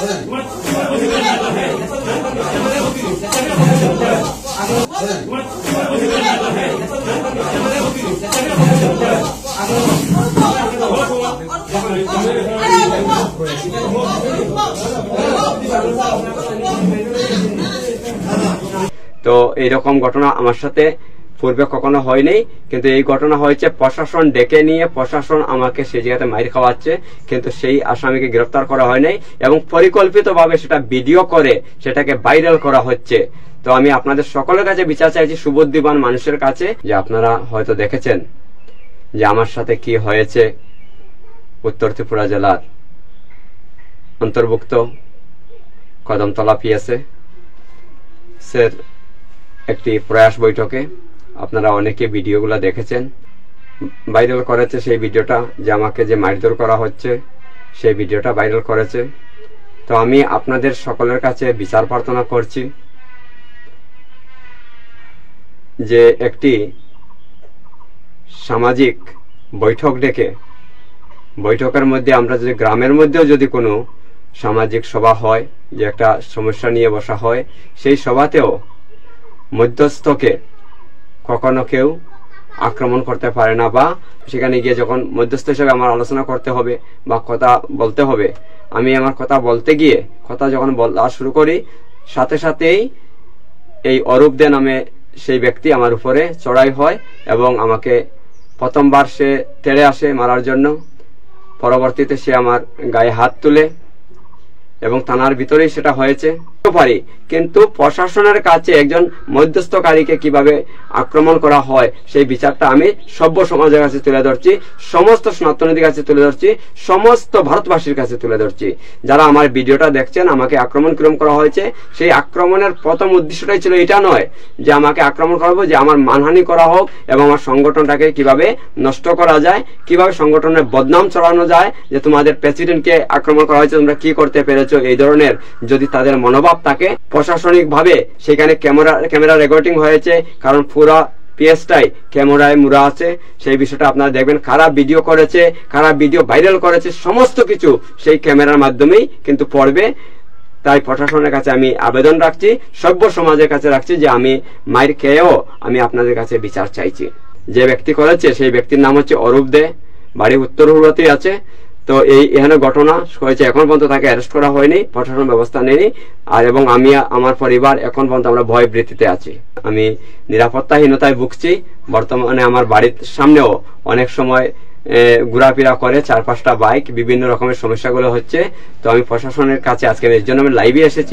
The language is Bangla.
তো এইরকম ঘটনা আমার সাথে পূর্বে কখনো হয়নি, কিন্তু এই ঘটনা হয়েছে, প্রশাসন ডেকে নিয়ে প্রশাসন আমাকে সেই জায়গাতে মাইর খাওয়াচ্ছে, কিন্তু সেই আসামিকে গ্রেফতার করা হয়নি এবং পরিকল্পিতভাবে সেটা ভিডিও করে সেটাকে ভাইরাল করা হচ্ছে। তো আমি আপনাদের সকলের কাছে বিচার চাইছি সুবুদ্ধিবান মানুষের কাছে, যে আপনারা হয়তো দেখেছেন যে আমার সাথে কি হয়েছে উত্তর ত্রিপুরা জেলার অন্তর্ভুক্ত কদমতলা পিএসএ স্যার একটি প্রয়াস বৈঠকে। আপনারা অনেকে ভিডিওগুলো দেখেছেন। ভাইরাল করেছে সেই ভিডিওটা, যে আমাকে যে মারধর করা হচ্ছে, সেই ভিডিওটা ভাইরাল করেছে। তো আমি আপনাদের সকলের কাছে বিচার প্রার্থনা করছি যে একটি সামাজিক বৈঠক ডেকে, বৈঠকের মধ্যে আমরা যদি, গ্রামের মধ্যেও যদি কোনো সামাজিক সভা হয়, যে একটা সমস্যা নিয়ে বসা হয়, সেই সভাতেও মধ্যস্থকে কখনো কেউ আক্রমণ করতে পারে না বা সেখানে গিয়ে যখন মধ্যস্থ হিসেবে আমার আলোচনা করতে হবে বা কথা বলতে হবে, আমি আমার কথা বলতে গিয়ে কথা যখন বলা শুরু করি, সাথে সাথেই এই অরূপ দে নামে সেই ব্যক্তি আমার উপরে চড়াই হয় এবং আমাকে প্রথমবার সে তেড়ে আসে মারার জন্য। পরবর্তীতে সে আমার গায়ে হাত তুলে এবং থানার ভিতরেই সেটা হয়েছে। পারি। কিন্তু প্রশাসনের কাছে একজন মধ্যস্থকারীকে কীভাবে আক্রমণ করা হয়, সেই বিচারটা আমি সভ্য সমাজের কাছে তুলে ধরছি, সমস্ত সনাতনীদের কাছে তুলে ধরছি, সমস্ত ভারতবাসীর কাছে তুলে ধরছি। যারা আমার ভিডিওটা দেখছেন, আমাকে আক্রমণ কিরম করা হয়েছে, সেই আক্রমণের প্রথম উদ্দেশ্যটাই ছিল এটা নয় যে আমাকে আক্রমণ করব, যে আমার মানহানি করা হোক এবং আমার সংগঠনটাকে কীভাবে নষ্ট করা যায়, কীভাবে সংগঠনের বদনাম ছড়ানো যায়, যে তোমাদের প্রেসিডেন্টকে আক্রমণ করা হয়েছে, তোমরা কি করতে পেরেছ, এই ধরনের যদি তাদের মনোভাব থাকে প্রশাসনিক ভাবে সেখানে ক্যামেরা ক্যামেরা রেকর্ডিং হয়েছে, কারণ পুরা পিএসটাই ক্যামেরায় মুড়া আছে। সেই বিষয়টা আপনারা দেখবেন, কারা ভিডিও করেছে, কারা ভিডিও ভাইরাল করেছে, সমস্ত কিছু সেই ক্যামেরার মাধ্যমেই কিন্তু পড়বে। তাই প্রশাসনের কাছে আমি আবেদন রাখছি, সভ্য সমাজের কাছে রাখছি যে আমি মায়ের খেয়েও আমি আপনাদের কাছে বিচার চাইছি। যে ব্যক্তি করেছে, সেই ব্যক্তির নাম হচ্ছে অরূপ দে, বাড়ি উত্তর হুড়াতেই আছে। তো এই এখানে ঘটনা হয়েছে, এখন পর্যন্ত তাকে অ্যারেস্ট করা হয়নি প্রশাসন ব্যবস্থা নেয়নি। আর এবং আমি, আমার পরিবার এখন পর্যন্ত আমরা ভয় বৃত্তিতে আছি। আমি নিরাপত্তাহীনতায় ভুগছি। বর্তমানে আমার বাড়ির সামনেও অনেক সময় ঘোরাফেরা করে চার পাঁচটা বাইক, বিভিন্ন রকমের সমস্যাগুলো হচ্ছে। তো আমি প্রশাসনের কাছে আজকে এর জন্য আমি লাইভে এসেছি।